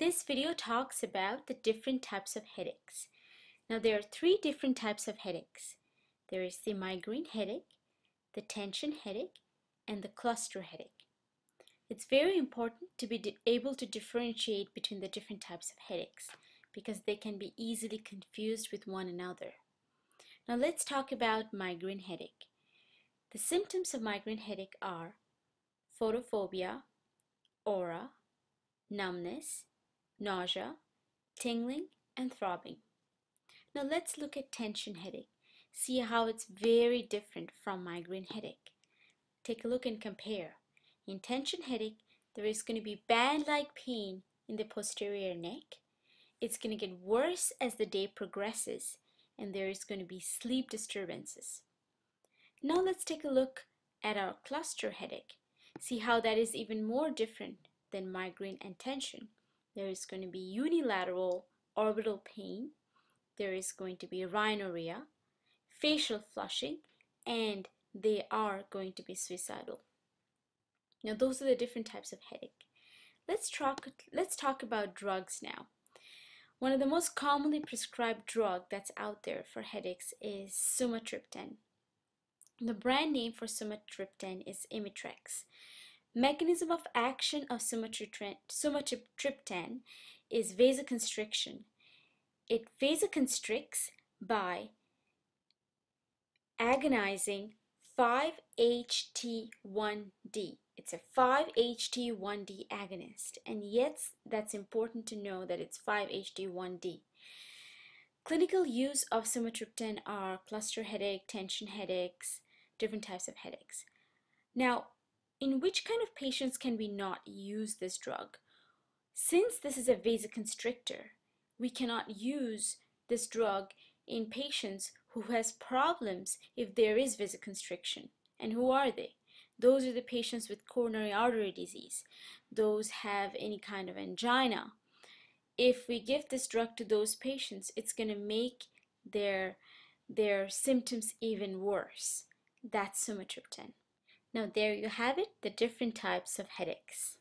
This video talks about the different types of headaches. Now there are three different types of headaches. There is the migraine headache, the tension headache, and the cluster headache. It's very important to be able to differentiate between the different types of headaches because they can be easily confused with one another. Now let's talk about migraine headache. The symptoms of migraine headache are photophobia, aura, numbness, nausea, tingling, and throbbing. Now let's look at tension headache. See how it's very different from migraine headache. Take a look and compare. In tension headache, there is going to be band-like pain in the posterior neck. It's going to get worse as the day progresses and there is going to be sleep disturbances. Now let's take a look at our cluster headache. See how that is even more different than migraine and tension. There is going to be unilateral orbital pain. There is going to be rhinorrhea, facial flushing, and they are going to be suicidal. Now those are the different types of headache. Let's talk, let's talk about drugs now. One of the most commonly prescribed drug that's out there for headaches is sumatriptan. The brand name for sumatriptan is Imitrex. Mechanism of action of sumatriptan is vasoconstriction. It vasoconstricts by agonizing 5-HT1D. It's a 5-HT1D agonist, and yes, that's important to know that it's 5-HT1D. Clinical use of sumatriptan are cluster headache, tension headaches, different types of headaches. Now, in which kind of patients can we not use this drug? Since this is a vasoconstrictor, we cannot use this drug in patients who has problems if there is vasoconstriction. And who are they? Those are the patients with coronary artery disease. Those have any kind of angina. If we give this drug to those patients, it's going to make their, their symptoms even worse. That's sumatriptan. Now there you have it, the different types of headaches.